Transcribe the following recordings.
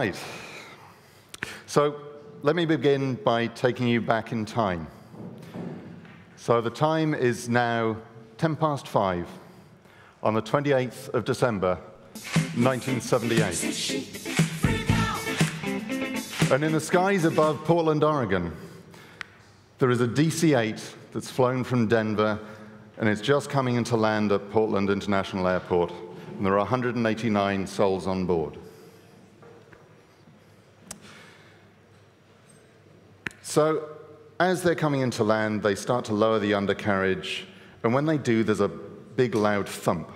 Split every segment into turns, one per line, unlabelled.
Right. So let me begin by taking you back in time. So the time is now 10 past 5 on the 28th of December, 1978. And in the skies above Portland, Oregon, there is a DC 8 that's flown from Denver, and it's just coming into land at Portland International Airport. And there are 189 souls on board. So as they're coming into land, they start to lower the undercarriage, and when they do, there's a big loud thump.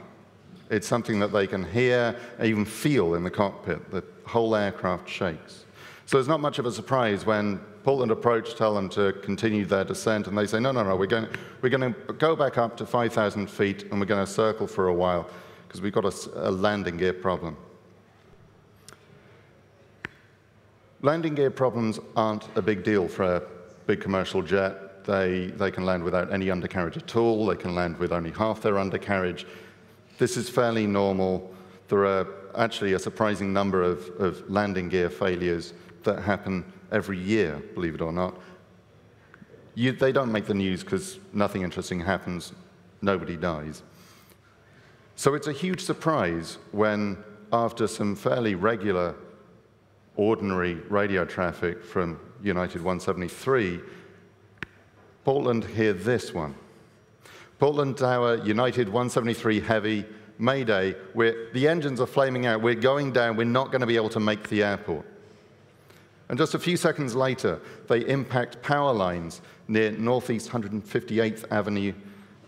It's something that they can hear, even feel in the cockpit. The whole aircraft shakes. So it's not much of a surprise when Portland approach tell them to continue their descent, and they say, no, no, no, we're going, we're going to go back up to 5,000 feet, and we're going to circle for a while, because we've got a, a landing gear problem. Landing gear problems aren't a big deal for a big commercial jet. They, they can land without any undercarriage at all. They can land with only half their undercarriage. This is fairly normal. There are actually a surprising number of, of landing gear failures that happen every year, believe it or not. You, they don't make the news because nothing interesting happens, nobody dies. So it's a huge surprise when, after some fairly regular ordinary radio traffic from United 173, Portland hear this one. Portland Tower, United 173 Heavy, Mayday, we're, the engines are flaming out, we're going down, we're not going to be able to make the airport. And just a few seconds later, they impact power lines near Northeast 158th Avenue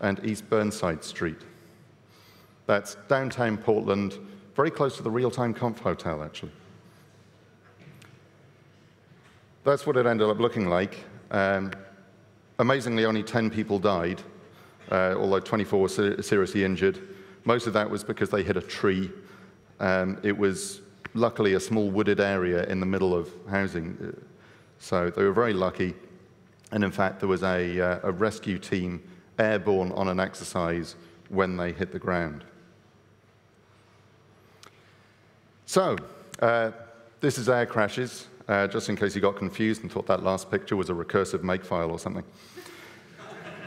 and East Burnside Street. That's downtown Portland, very close to the real-time conf hotel, actually. That's what it ended up looking like. Um, amazingly, only 10 people died, uh, although 24 were ser seriously injured. Most of that was because they hit a tree. Um, it was luckily a small wooded area in the middle of housing, so they were very lucky. And in fact, there was a, uh, a rescue team airborne on an exercise when they hit the ground. So, uh, this is air crashes uh, just in case you got confused and thought that last picture was a recursive makefile or something.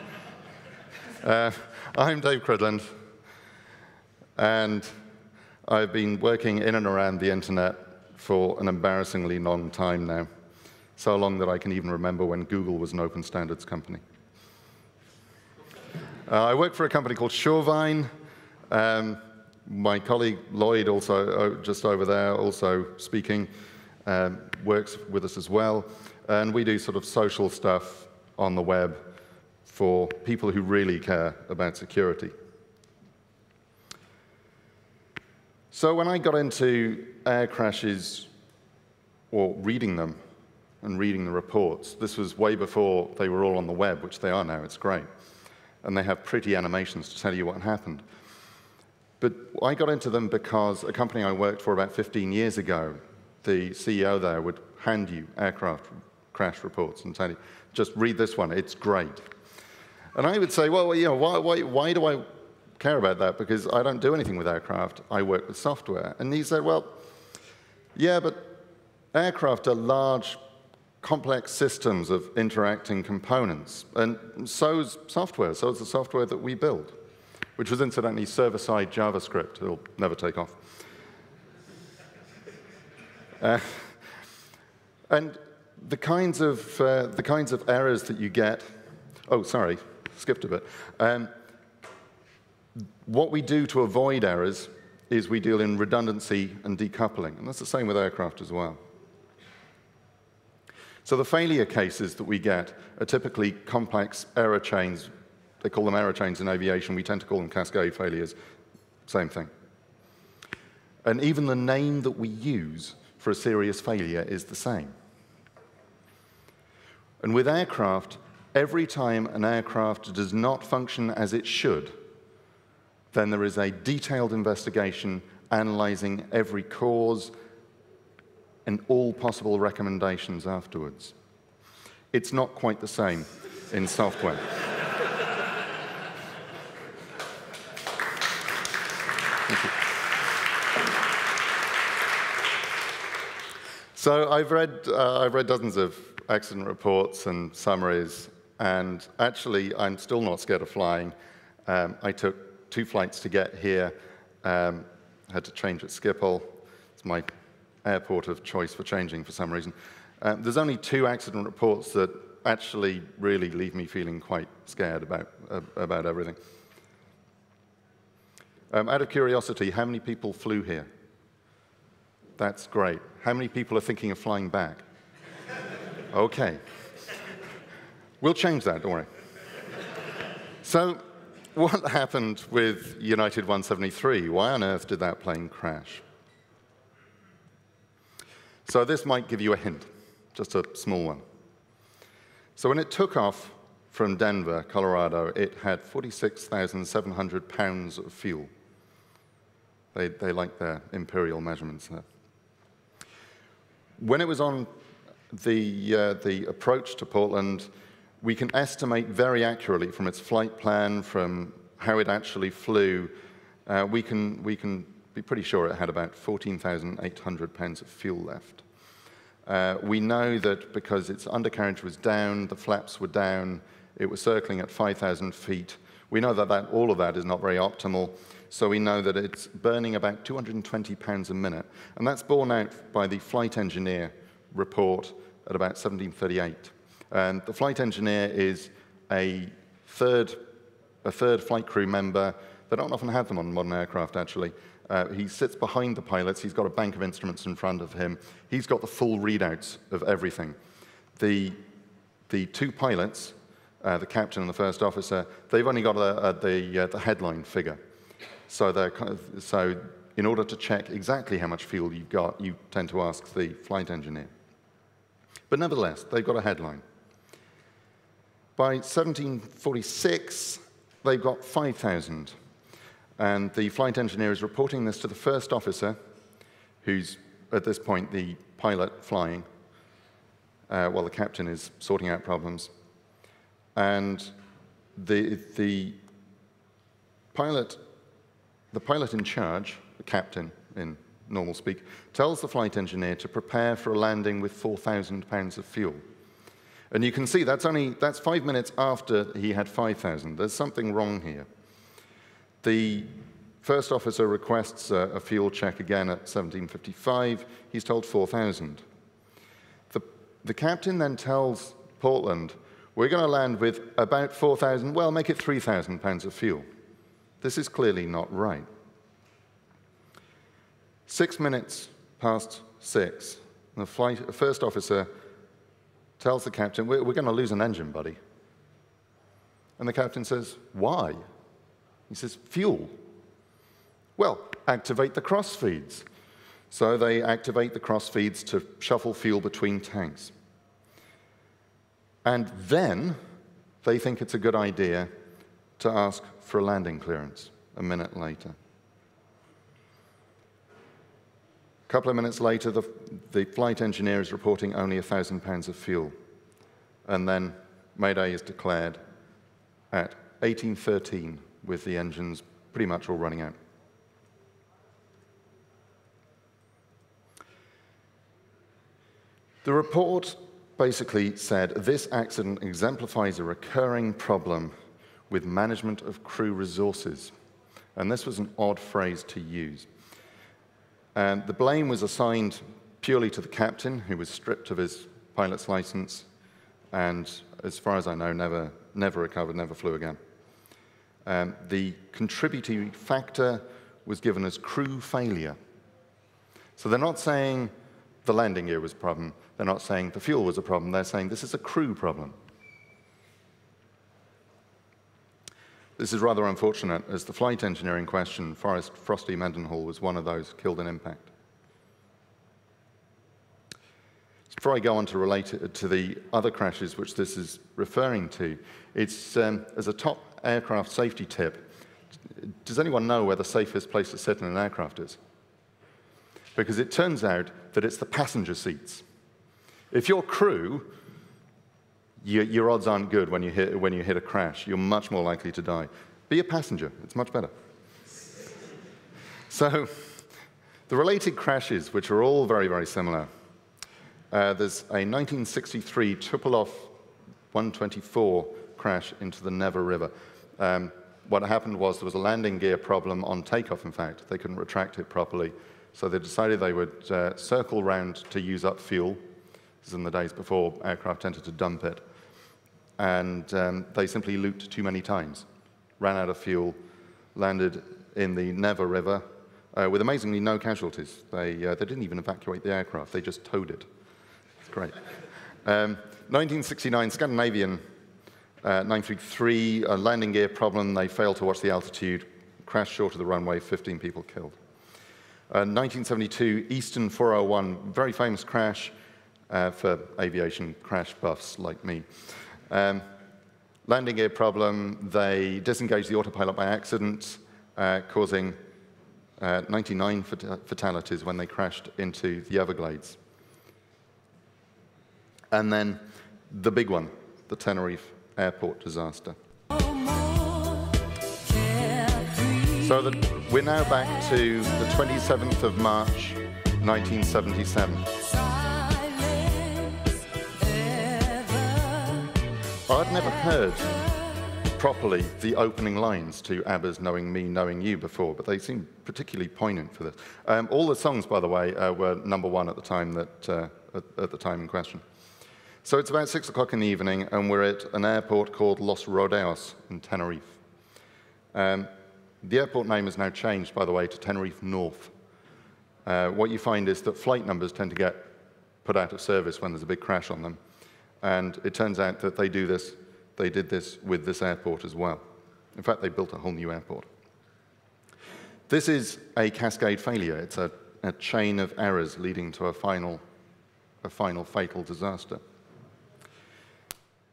uh, I'm Dave Cridland, and I've been working in and around the internet for an embarrassingly long time now, so long that I can even remember when Google was an open standards company. Uh, I work for a company called Surevine. Um, my colleague Lloyd, also uh, just over there, also speaking um, works with us as well. And we do sort of social stuff on the web for people who really care about security. So when I got into air crashes, or reading them and reading the reports, this was way before they were all on the web, which they are now, it's great. And they have pretty animations to tell you what happened. But I got into them because a company I worked for about 15 years ago the CEO there would hand you aircraft crash reports and tell you, just read this one, it's great. And I would say, well, you know, why, why, why do I care about that? Because I don't do anything with aircraft, I work with software. And he said, well, yeah, but aircraft are large, complex systems of interacting components. And so is software, so is the software that we build, which was incidentally server-side JavaScript. It'll never take off. Uh, and the kinds of uh, the kinds of errors that you get. Oh, sorry, skipped a bit. Um, what we do to avoid errors is we deal in redundancy and decoupling, and that's the same with aircraft as well. So the failure cases that we get are typically complex error chains. They call them error chains in aviation. We tend to call them cascade failures. Same thing. And even the name that we use for a serious failure is the same. And with aircraft, every time an aircraft does not function as it should, then there is a detailed investigation analyzing every cause and all possible recommendations afterwards. It's not quite the same in software. So I've read, uh, I've read dozens of accident reports and summaries, and actually, I'm still not scared of flying. Um, I took two flights to get here, um, had to change at Schiphol. It's my airport of choice for changing for some reason. Um, there's only two accident reports that actually really leave me feeling quite scared about, uh, about everything. Um, out of curiosity, how many people flew here? That's great. How many people are thinking of flying back? Okay. We'll change that, don't worry. So, what happened with United 173? Why on earth did that plane crash? So, this might give you a hint, just a small one. So, when it took off from Denver, Colorado, it had 46,700 pounds of fuel. They, they like their imperial measurements there. When it was on the, uh, the approach to Portland, we can estimate very accurately from its flight plan, from how it actually flew, uh, we, can, we can be pretty sure it had about 14,800 pounds of fuel left. Uh, we know that because its undercarriage was down, the flaps were down, it was circling at 5,000 feet. We know that, that all of that is not very optimal. So we know that it's burning about 220 pounds a minute. And that's borne out by the flight engineer report at about 1738. And the flight engineer is a third, a third flight crew member. They don't often have them on modern aircraft, actually. Uh, he sits behind the pilots. He's got a bank of instruments in front of him. He's got the full readouts of everything. The, the two pilots, uh, the captain and the first officer, they've only got a, a, the, uh, the headline figure. So, kind of, so in order to check exactly how much fuel you've got, you tend to ask the flight engineer. But nevertheless, they've got a headline. By 1746, they've got 5,000. And the flight engineer is reporting this to the first officer, who's at this point the pilot flying, uh, while the captain is sorting out problems. And the, the pilot the pilot in charge, the captain in normal speak, tells the flight engineer to prepare for a landing with 4,000 pounds of fuel. And you can see that's only that's five minutes after he had 5,000. There's something wrong here. The first officer requests a, a fuel check again at 1755. He's told 4,000. The, the captain then tells Portland, we're going to land with about 4,000, well, make it 3,000 pounds of fuel. This is clearly not right. Six minutes past six, the flight, first officer tells the captain, We're, we're going to lose an engine, buddy. And the captain says, Why? He says, Fuel. Well, activate the cross feeds. So they activate the cross feeds to shuffle fuel between tanks. And then they think it's a good idea to ask for a landing clearance a minute later. A couple of minutes later, the, the flight engineer is reporting only 1,000 pounds of fuel. And then Mayday is declared at 1813 with the engines pretty much all running out. The report basically said this accident exemplifies a recurring problem with management of crew resources. And this was an odd phrase to use. And the blame was assigned purely to the captain, who was stripped of his pilot's license, and as far as I know, never, never recovered, never flew again. Um, the contributing factor was given as crew failure. So they're not saying the landing gear was a problem, they're not saying the fuel was a problem, they're saying this is a crew problem. This is rather unfortunate, as the flight engineer in question, Forrest Frosty Mendenhall, was one of those killed in impact. Before I go on to relate it to the other crashes which this is referring to, it's um, as a top aircraft safety tip. Does anyone know where the safest place to sit in an aircraft is? Because it turns out that it's the passenger seats. If your crew your, your odds aren't good when you, hit, when you hit a crash. You're much more likely to die. Be a passenger, it's much better. So, the related crashes, which are all very, very similar, Uh, there's a 1963 Tupolev 124 crash into the Neva River. Um, what happened was there was a landing gear problem on takeoff, in fact. They couldn't retract it properly. So they decided they would uh, circle round to use up fuel. This is in the days before aircraft tended to dump it. And um, they simply looped too many times, ran out of fuel, landed in the Neva River uh, with amazingly no casualties. They, uh, they didn't even evacuate the aircraft, they just towed it. It's great. Um, 1969, Scandinavian uh, 933, a landing gear problem. They failed to watch the altitude, crashed short of the runway, 15 people killed. 1972, uh, Eastern 401, very famous crash uh, for aviation crash buffs like me. Um, landing gear problem, they disengaged the autopilot by accident, uh, causing uh, 99 fat fatalities when they crashed into the Everglades. And then the big one, the Tenerife airport disaster. So the, we're now back to the 27th of March, 1977. I'd never heard properly the opening lines to ABBA's Knowing Me, Knowing You before, but they seem particularly poignant for this. Um, all the songs, by the way, uh, were number one at the time that, uh, at, at the time in question. So it's about six o'clock in the evening, and we're at an airport called Los Rodeos in Tenerife. Um, the airport name has now changed, by the way, to Tenerife North. Uh, what you find is that flight numbers tend to get put out of service when there's a big crash on them. And it turns out that they do this, they did this with this airport as well. In fact, they built a whole new airport. This is a cascade failure. It's a, a chain of errors leading to a final, a final fatal disaster.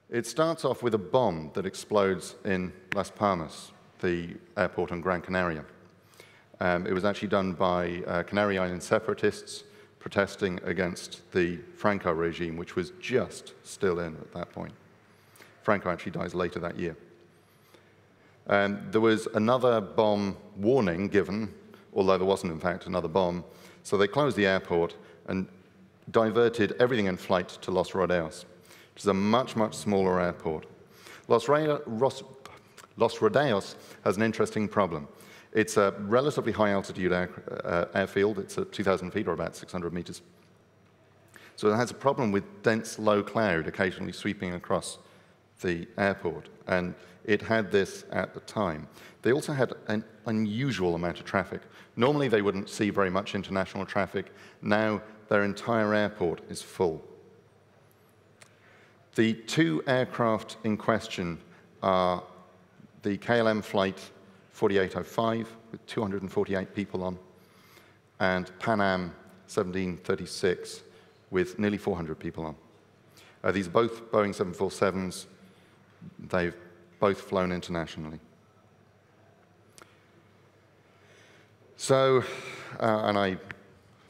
It starts off with a bomb that explodes in Las Palmas, the airport on Gran Canaria. Um, it was actually done by uh, Canary Island separatists protesting against the Franco regime, which was just still in at that point. Franco actually dies later that year. Um, there was another bomb warning given, although there wasn't, in fact, another bomb. So they closed the airport and diverted everything in flight to Los Rodeos, which is a much, much smaller airport. Los, Rodeos has an interesting problem. It's a relatively high altitude air, uh, airfield. It's at 2,000 feet or about 600 meters. So it has a problem with dense low cloud occasionally sweeping across the airport. And it had this at the time. They also had an unusual amount of traffic. Normally they wouldn't see very much international traffic. Now their entire airport is full. The two aircraft in question are the KLM flight 4805 with 248 people on, and Pan Am 1736 with nearly 400 people on. Uh, these are both Boeing 747s. They've both flown internationally. So, uh, and I,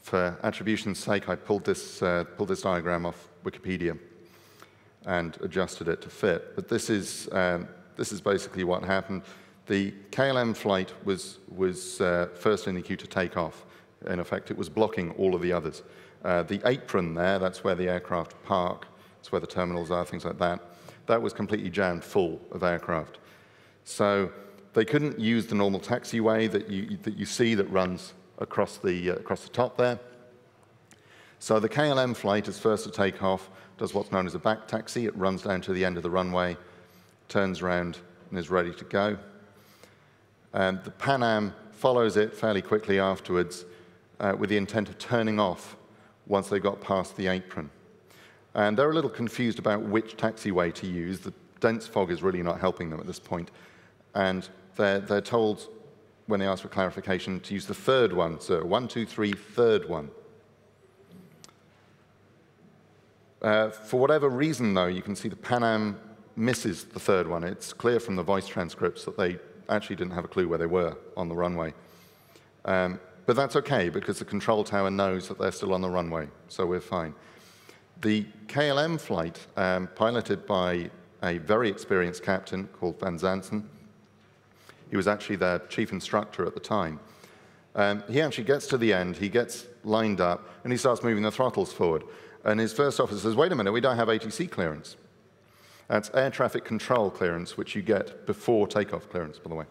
for attribution's sake, I pulled this, uh, pulled this diagram off Wikipedia and adjusted it to fit. But this is, um, this is basically what happened. The KLM flight was, was uh, first in the queue to take off. In effect, it was blocking all of the others. Uh, the apron there, that's where the aircraft park, it's where the terminals are, things like that, that was completely jammed full of aircraft. So they couldn't use the normal taxiway that you, that you see that runs across the, uh, across the top there. So the KLM flight is first to take off, does what's known as a back taxi. It runs down to the end of the runway, turns around, and is ready to go. And the Pan Am follows it fairly quickly afterwards uh, with the intent of turning off once they got past the apron. And they're a little confused about which taxiway to use. The dense fog is really not helping them at this point. And they're, they're told, when they ask for clarification, to use the third one, sir. One, two, three, third one. Uh, for whatever reason, though, you can see the Pan Am misses the third one. It's clear from the voice transcripts that they actually didn't have a clue where they were on the runway. Um, but that's okay because the control tower knows that they're still on the runway, so we're fine. The KLM flight, um, piloted by a very experienced captain called Van Zanten, he was actually their chief instructor at the time. Um, he actually gets to the end, he gets lined up, and he starts moving the throttles forward. And his first officer says, wait a minute, we don't have ATC clearance. That's air traffic control clearance, which you get before takeoff clearance, by the way.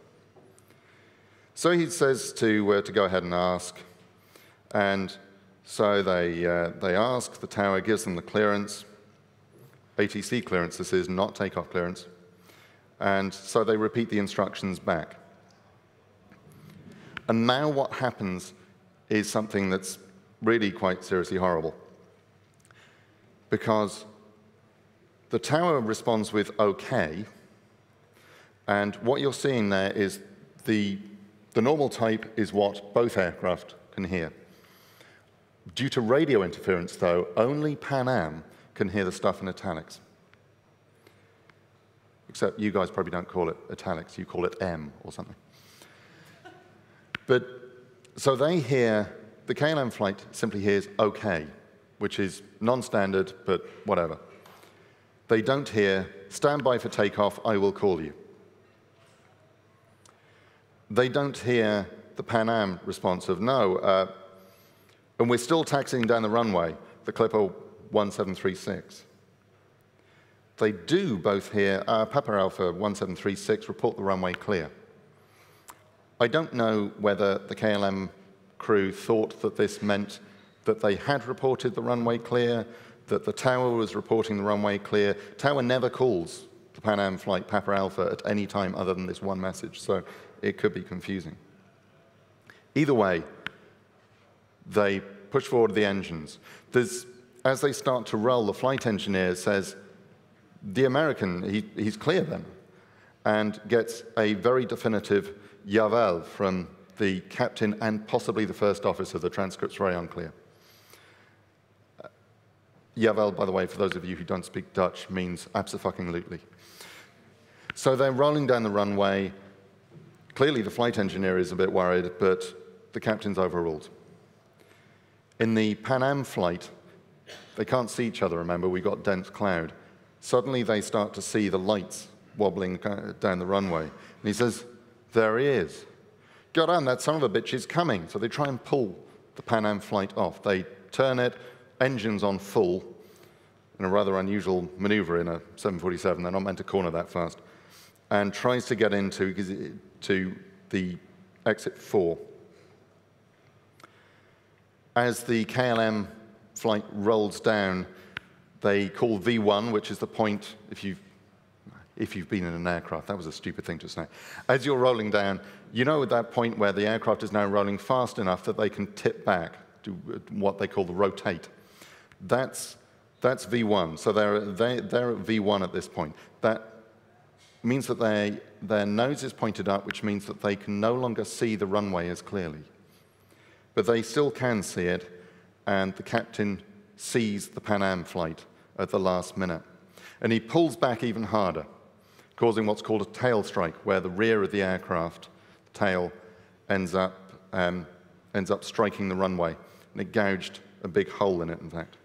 So he says to, uh, to go ahead and ask. And so they, uh, they ask, the tower gives them the clearance. ATC clearance, this is not takeoff clearance. And so they repeat the instructions back. And now what happens is something that's really quite seriously horrible. Because the tower responds with OK, and what you're seeing there is the, the normal type is what both aircraft can hear. Due to radio interference, though, only Pan Am can hear the stuff in italics. Except you guys probably don't call it italics, you call it M or something. But so they hear, the KLM flight simply hears OK, which is non-standard, but whatever. They don't hear, stand by for takeoff, I will call you. They don't hear the Pan Am response of no, uh, and we're still taxiing down the runway, the Clipper 1736. They do both hear uh, Papa Alpha 1736 report the runway clear. I don't know whether the KLM crew thought that this meant that they had reported the runway clear, that the tower was reporting the runway clear. Tower never calls the Pan Am flight Papa Alpha at any time other than this one message, so it could be confusing. Either way, they push forward the engines. There's, as they start to roll, the flight engineer says, the American, he, he's clear then, and gets a very definitive Jawel from the captain and possibly the first officer. The transcript's very unclear. Jawel, by the way, for those of you who don't speak Dutch, means absolutely. So they're rolling down the runway. Clearly, the flight engineer is a bit worried, but the captain's overruled. In the Pan Am flight, they can't see each other, remember, we've got dense cloud. Suddenly, they start to see the lights wobbling uh, down the runway. And he says, There he is. God on, that son of a bitch is coming. So they try and pull the Pan Am flight off. They turn it, engines on full, in a rather unusual maneuver in a 747. They're not meant to corner that fast. And tries to get into to the exit four. As the KLM flight rolls down, they call V1, which is the point, if you've, if you've been in an aircraft, that was a stupid thing to say. As you're rolling down, you know at that point where the aircraft is now rolling fast enough that they can tip back, do uh, what they call the rotate. That's, that's V1. So they're, they, they're at V1 at this point. That means that they, their nose is pointed up, which means that they can no longer see the runway as clearly. But they still can see it, and the captain sees the Pan Am flight at the last minute. And he pulls back even harder, causing what's called a tail strike, where the rear of the aircraft, the tail, ends up, um, ends up striking the runway. And it gouged a big hole in it, in fact.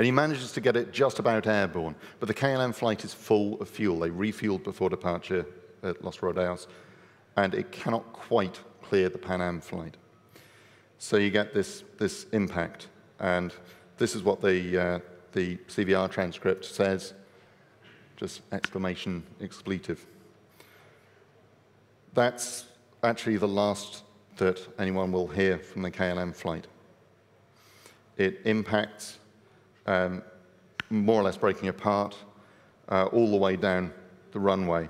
And he manages to get it just about airborne. But the KLM flight is full of fuel. They refueled before departure at Los Rodeos, and it cannot quite clear the Pan Am flight. So you get this, this impact. And this is what the, uh, the CVR transcript says, just exclamation expletive. That's actually the last that anyone will hear from the KLM flight. It impacts um, more or less breaking apart uh, all the way down the runway.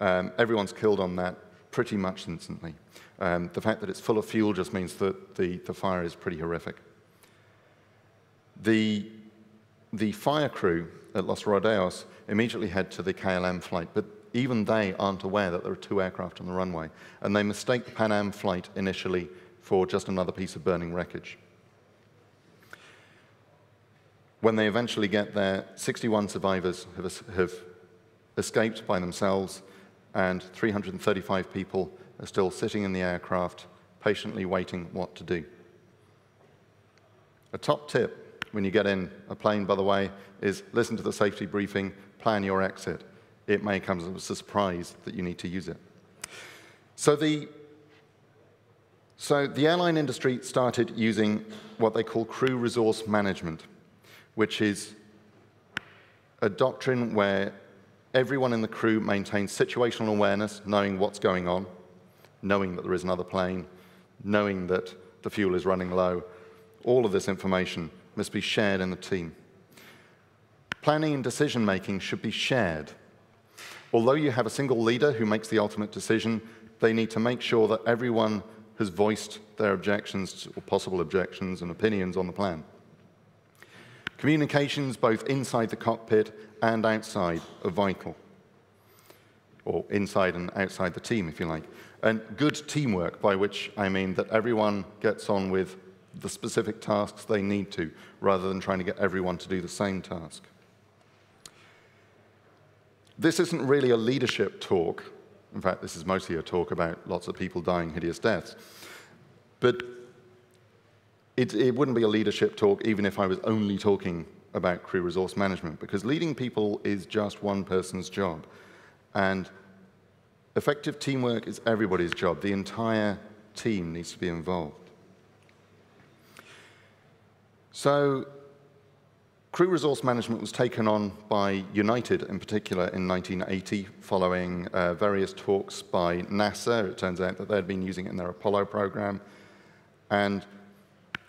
Um, everyone's killed on that pretty much instantly. Um, the fact that it's full of fuel just means that the, the fire is pretty horrific. The, the fire crew at Los Rodeos immediately head to the KLM flight, but even they aren't aware that there are two aircraft on the runway, and they mistake the Pan Am flight initially for just another piece of burning wreckage. When they eventually get there, 61 survivors have, have escaped by themselves, and 335 people are still sitting in the aircraft, patiently waiting what to do. A top tip when you get in a plane, by the way, is listen to the safety briefing, plan your exit. It may come as a surprise that you need to use it. So the So the airline industry started using what they call crew resource management, which is a doctrine where everyone in the crew maintains situational awareness, knowing what's going on, knowing that there is another plane, knowing that the fuel is running low. All of this information must be shared in the team. Planning and decision making should be shared. Although you have a single leader who makes the ultimate decision, they need to make sure that everyone has voiced their objections or possible objections and opinions on the plan. Communications both inside the cockpit and outside are vital, or inside and outside the team, if you like. And good teamwork, by which I mean that everyone gets on with the specific tasks they need to, rather than trying to get everyone to do the same task. This isn't really a leadership talk. In fact, this is mostly a talk about lots of people dying hideous deaths. But it, it wouldn't be a leadership talk even if I was only talking about crew resource management, because leading people is just one person's job. And effective teamwork is everybody's job. The entire team needs to be involved. So crew resource management was taken on by United in particular in 1980 following uh, various talks by NASA. It turns out that they had been using it in their Apollo program. And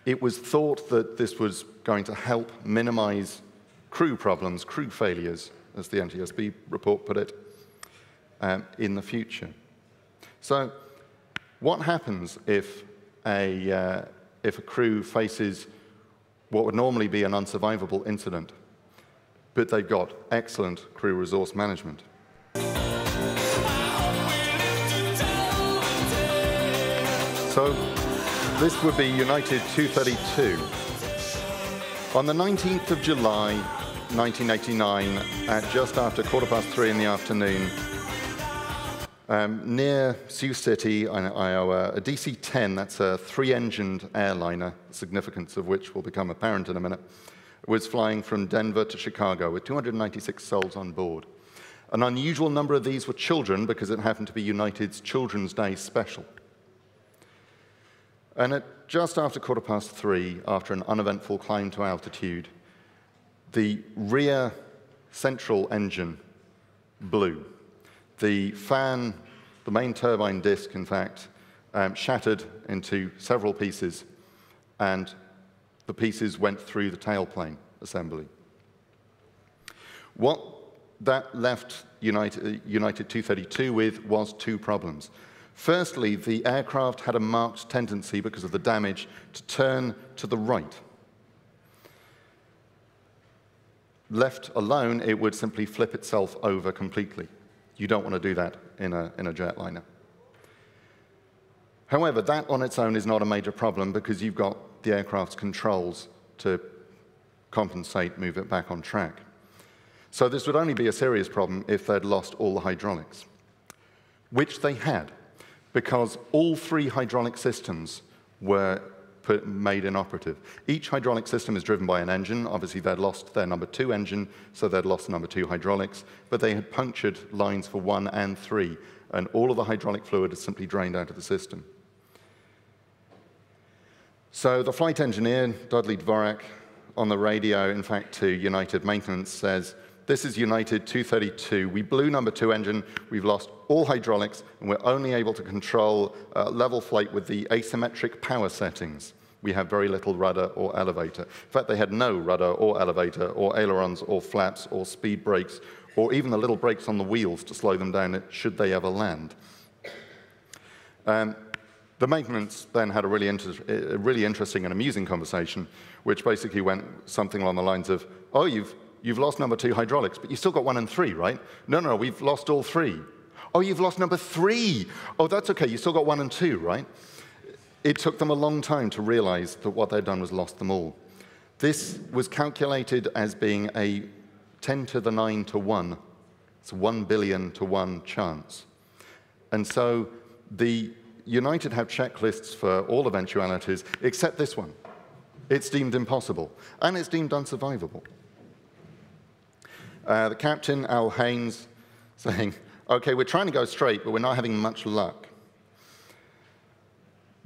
it was thought that this was going to help minimize crew problems, crew failures, as the NTSB report put it, um, in the future. So what happens if a, uh, if a crew faces what would normally be an unsurvivable incident, but they've got excellent crew resource management? So this would be United 232. On the 19th of July, 1989, at just after quarter past three in the afternoon, um, near Sioux City, Iowa, a DC-10, that's a three-engined airliner, the significance of which will become apparent in a minute, was flying from Denver to Chicago with 296 souls on board. An unusual number of these were children because it happened to be United's Children's Day special. And at just after quarter past three, after an uneventful climb to altitude, the rear central engine blew. The fan, the main turbine disc, in fact, um, shattered into several pieces, and the pieces went through the tailplane assembly. What that left United, United 232 with was two problems. Firstly, the aircraft had a marked tendency because of the damage to turn to the right. Left alone, it would simply flip itself over completely. You don't want to do that in a, in a jetliner. However, that on its own is not a major problem because you've got the aircraft's controls to compensate, move it back on track. So this would only be a serious problem if they'd lost all the hydraulics, which they had because all three hydraulic systems were put, made inoperative. Each hydraulic system is driven by an engine. Obviously, they'd lost their number two engine, so they'd lost number two hydraulics, but they had punctured lines for one and three, and all of the hydraulic fluid had simply drained out of the system. So the flight engineer, Dudley Dvorak, on the radio, in fact, to United Maintenance, says, this is United 232. We blew number two engine. We've lost all hydraulics, and we're only able to control uh, level flight with the asymmetric power settings. We have very little rudder or elevator. In fact, they had no rudder or elevator or ailerons or flaps or speed brakes or even the little brakes on the wheels to slow them down should they ever land. Um, the maintenance then had a really, a really interesting and amusing conversation, which basically went something along the lines of, oh, you've You've lost number two hydraulics, but you've still got one and three, right? No, no, we've lost all three. Oh, you've lost number three. Oh, that's okay. You still got one and two, right? It took them a long time to realize that what they'd done was lost them all. This was calculated as being a 10 to the 9 to 1. It's 1 billion to 1 chance. And so the United have checklists for all eventualities except this one. It's deemed impossible, and it's deemed unsurvivable. Uh, the captain, Al Haynes, saying, okay, we're trying to go straight, but we're not having much luck.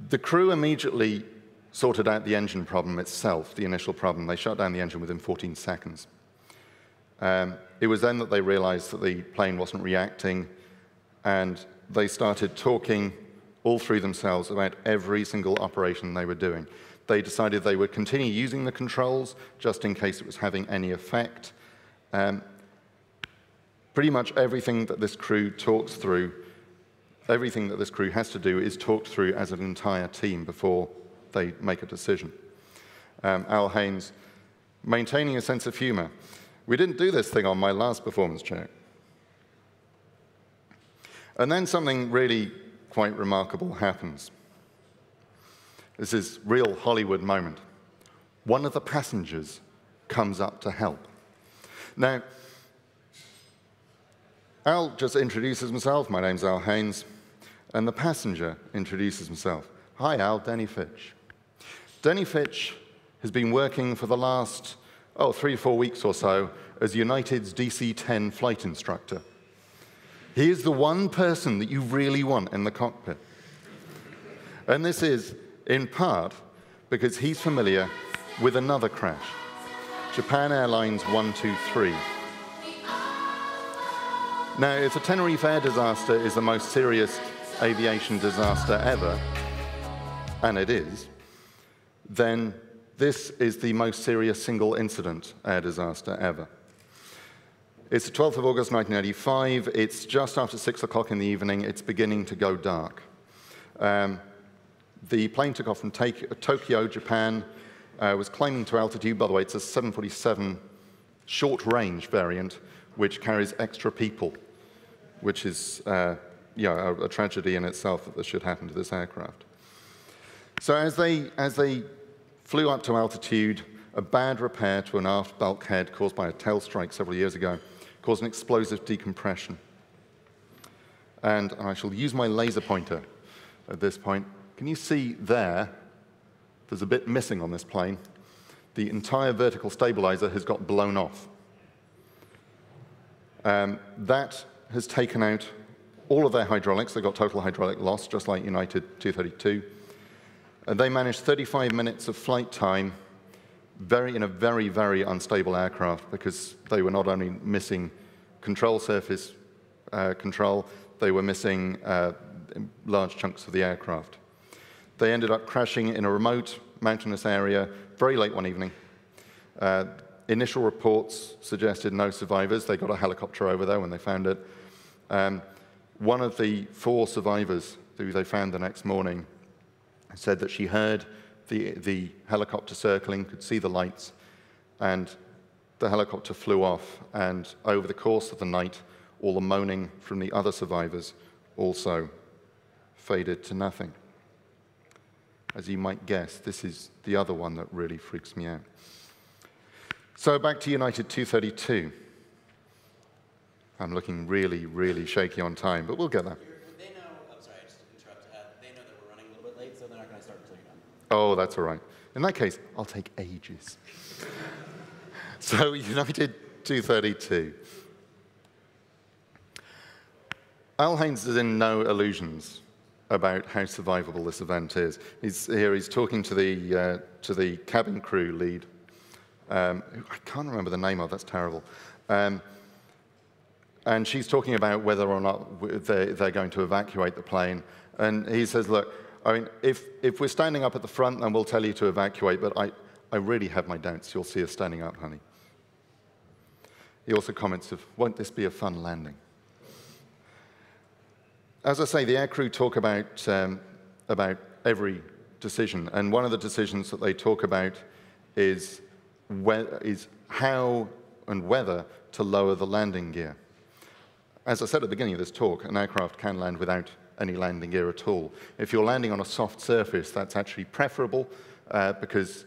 The crew immediately sorted out the engine problem itself, the initial problem. They shut down the engine within 14 seconds. Um, it was then that they realized that the plane wasn't reacting, and they started talking all through themselves about every single operation they were doing. They decided they would continue using the controls just in case it was having any effect. Um, pretty much everything that this crew talks through, everything that this crew has to do is talked through as an entire team before they make a decision. Um, Al Haynes, maintaining a sense of humor. We didn't do this thing on my last performance check. And then something really quite remarkable happens. This is real Hollywood moment. One of the passengers comes up to help. Now, Al just introduces himself. My name's Al Haynes. And the passenger introduces himself. Hi, Al, Denny Fitch. Denny Fitch has been working for the last, oh, three or four weeks or so as United's DC 10 flight instructor. He is the one person that you really want in the cockpit. And this is, in part, because he's familiar with another crash Japan Airlines 123. Now, if the Tenerife air disaster is the most serious aviation disaster ever, and it is, then this is the most serious single incident air disaster ever. It's the 12th of August 1985. It's just after 6 o'clock in the evening. It's beginning to go dark. Um, the plane took off from Tokyo, Japan, uh, was climbing to altitude. By the way, it's a 747 short range variant, which carries extra people, which is uh, yeah, a, a, tragedy in itself that this should happen to this aircraft. So as they, as they flew up to altitude. A bad repair to an aft bulkhead caused by a tail strike several years ago caused an explosive decompression. And I shall use my laser pointer at this point. Can you see there? There's a bit missing on this plane. The entire vertical stabilizer has got blown off. Um, that has taken out all of their hydraulics. They got total hydraulic loss, just like United 232. And they managed 35 minutes of flight time very, in a very, very unstable aircraft because they were not only missing control surface uh, control, they were missing uh, large chunks of the aircraft. They ended up crashing in a remote mountainous area very late one evening. Uh, initial reports suggested no survivors. They got a helicopter over there when they found it. Um, one of the four survivors who they found the next morning said that she heard the, the helicopter circling, could see the lights, and the helicopter flew off. And over the course of the night, all the moaning from the other survivors also faded to nothing. As you might guess, this is the other one that really freaks me out. So back to United 232. I'm looking really, really shaky on time, but we'll get there. Oh, that's all right. In that case, I'll take ages. so, United 232. Al Haynes is in no illusions about how survivable this event is. He's here, he's talking to the, uh, to the cabin crew lead. Um, I can't remember the name of, that's terrible. Um, and she's talking about whether or not they're, going to evacuate the plane. And he says, look, I mean, if, if we're standing up at the front, then we'll tell you to evacuate, but I, I really have my doubts. You'll see us standing up, honey. He also comments of, won't this be a fun landing? As I say, the aircrew talk about, um, about every decision, and one of the decisions that they talk about is, is how and whether to lower the landing gear. As I said at the beginning of this talk, an aircraft can land without any landing gear at all. If you're landing on a soft surface, that's actually preferable uh, because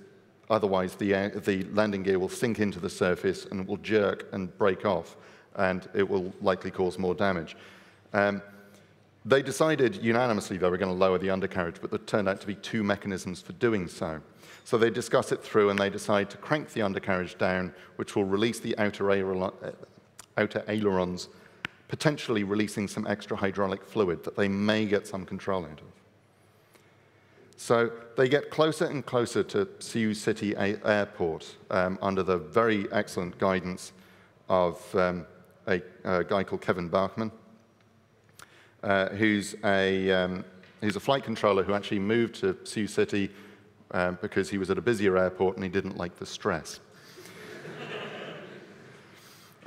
otherwise the, air, the landing gear will sink into the surface and it will jerk and break off, and it will likely cause more damage. Um, they decided unanimously they were going to lower the undercarriage, but there turned out to be two mechanisms for doing so. So they discuss it through and they decide to crank the undercarriage down, which will release the outer, uh, outer ailerons potentially releasing some extra hydraulic fluid that they may get some control out of. So they get closer and closer to Sioux City Airport um, under the very excellent guidance of um, a, a, guy called Kevin Bachman, uh, who's, a, um, who's a flight controller who actually moved to Sioux City um, because he was at a busier airport and he didn't like the stress.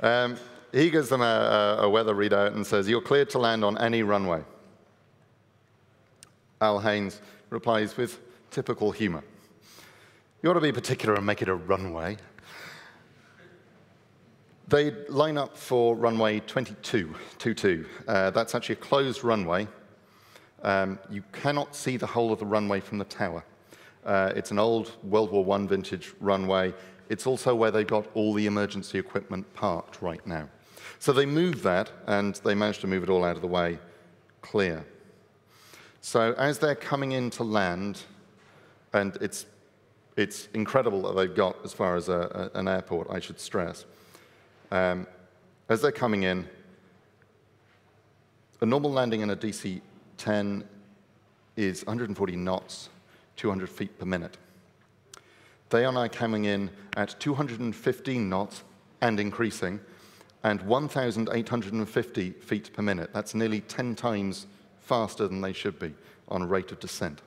He gives them a, a weather readout and says, You're cleared to land on any runway. Al Haynes replies with typical humor. You ought to be particular and make it a runway. They line up for runway 22, 22. Uh, that's actually a closed runway. Um, you cannot see the whole of the runway from the tower. Uh, it's an old World War I vintage runway. It's also where they've got all the emergency equipment parked right now. So they moved that, and they managed to move it all out of the way clear. So as they're coming in to land, and it's, it's incredible that they've got as far as a, a, an airport, I should stress. Um, as they're coming in, a normal landing in a DC-10 is 140 knots, 200 feet per minute. They are now coming in at 215 knots and increasing, and 1,850 feet per minute. That's nearly 10 times faster than they should be on rate of descent.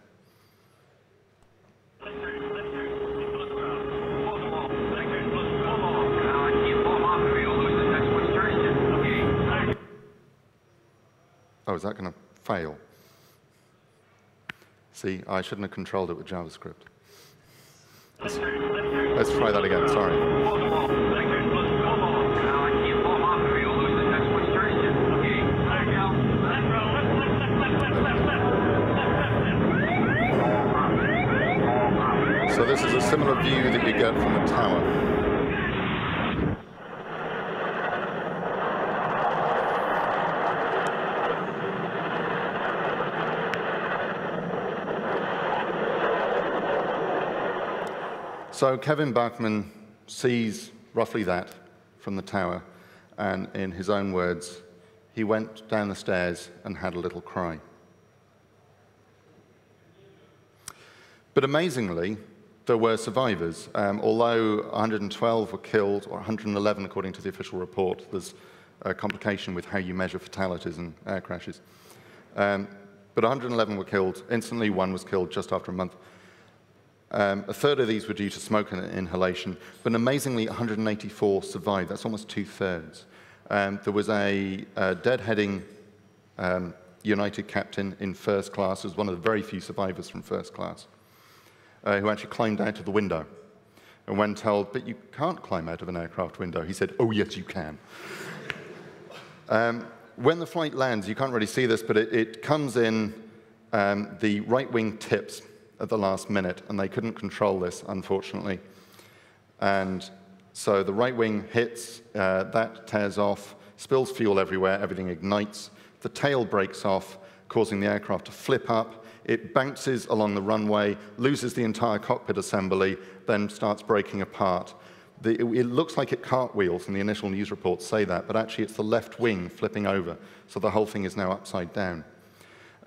Oh, is that going to fail? See, I shouldn't have controlled it with JavaScript. Let's, let's try that again, sorry. So this is a similar view that you get from a tower. So Kevin Bachman sees roughly that from the tower, and in his own words, he went down the stairs and had a little cry. But amazingly, there were survivors. Um, although 112 were killed, or 111 according to the official report, there's a complication with how you measure fatalities in air crashes. Um, but 111 were killed instantly, one was killed just after a month. Um, a third of these were due to smoke inhalation, but amazingly, 184 survived. That's almost two thirds. Um, there was a, a deadheading um, United captain in first class, who was one of the very few survivors from first class uh, who actually climbed out of the window. And when told, but you can't climb out of an aircraft window, he said, oh, yes, you can. um, when the flight lands, you can't really see this, but it, it comes in, um, the right wing tips at the last minute, and they couldn't control this, unfortunately. And so the right wing hits, uh, that tears off, spills fuel everywhere, everything ignites. The tail breaks off, causing the aircraft to flip up, it bounces along the runway, loses the entire cockpit assembly, then starts breaking apart. The, it, it looks like it cartwheels, and the initial news reports say that, but actually it's the left wing flipping over, so the whole thing is now upside down.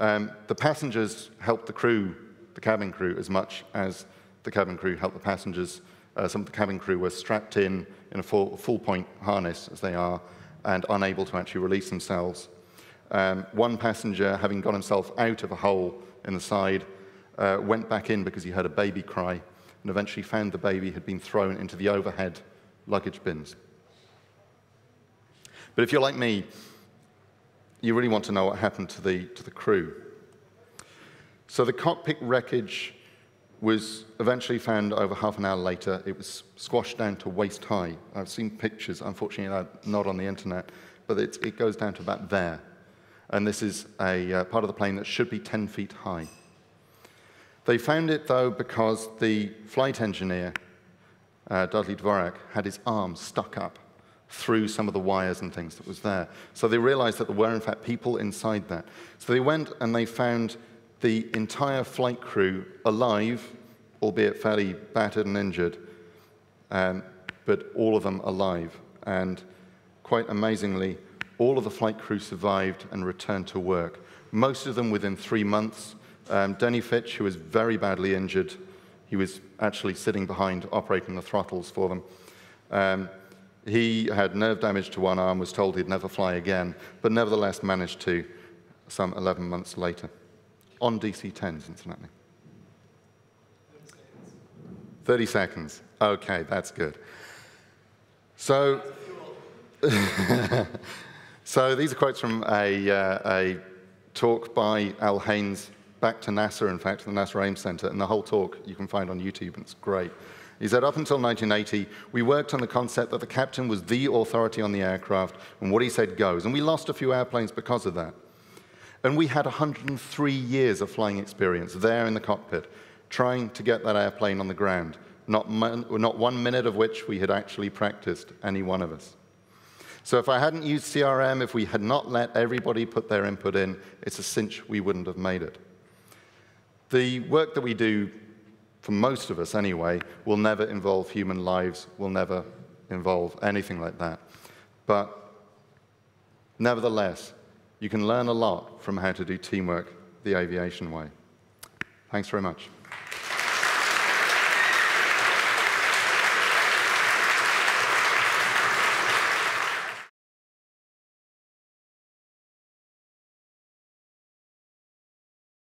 Um, the passengers helped the crew, the cabin crew, as much as the cabin crew helped the passengers. Uh, some of the cabin crew were strapped in in a full, full point harness, as they are, and unable to actually release themselves. Um, one passenger, having got himself out of a hole in the side, uh, went back in because he heard a baby cry, and eventually found the baby had been thrown into the overhead luggage bins. But if you're like me, you really want to know what happened to the, to the crew. So the cockpit wreckage was eventually found over half an hour later. It was squashed down to waist high. I've seen pictures, unfortunately not on the internet, but it, it goes down to about there and this is a uh, part of the plane that should be 10 feet high. They found it, though, because the flight engineer, uh, Dudley Dvorak, had his arm stuck up through some of the wires and things that was there. So they realized that there were, in fact, people inside that. So they went and they found the entire flight crew alive, albeit fairly battered and injured, um, but all of them alive. And quite amazingly, all of the flight crew survived and returned to work, most of them within three months, Um, Denny Fitch, who was very badly injured, he was actually sitting behind operating the throttles for them. Um, he had nerve damage to one arm, was told he'd never fly again, but nevertheless managed to some 11 months later. On DC-10s, incidentally. 30 seconds. Okay, that's good. So, so these are quotes from a, uh, a talk by Al Haynes back to NASA, in fact, the NASA Ames Center, and the whole talk you can find on YouTube, and it's great. He said, up until 1980, we worked on the concept that the captain was the authority on the aircraft, and what he said goes. And we lost a few airplanes because of that. And we had 103 years of flying experience there in the cockpit, trying to get that airplane on the ground, not, not one minute of which we had actually practiced, any one of us. So if I hadn't used CRM, if we had not let everybody put their input in, it's a cinch we wouldn't have made it. The work that we do, for most of us anyway, will never involve human lives, will never involve anything like that. But nevertheless, you can learn a lot from how to do teamwork the aviation way. Thanks very much.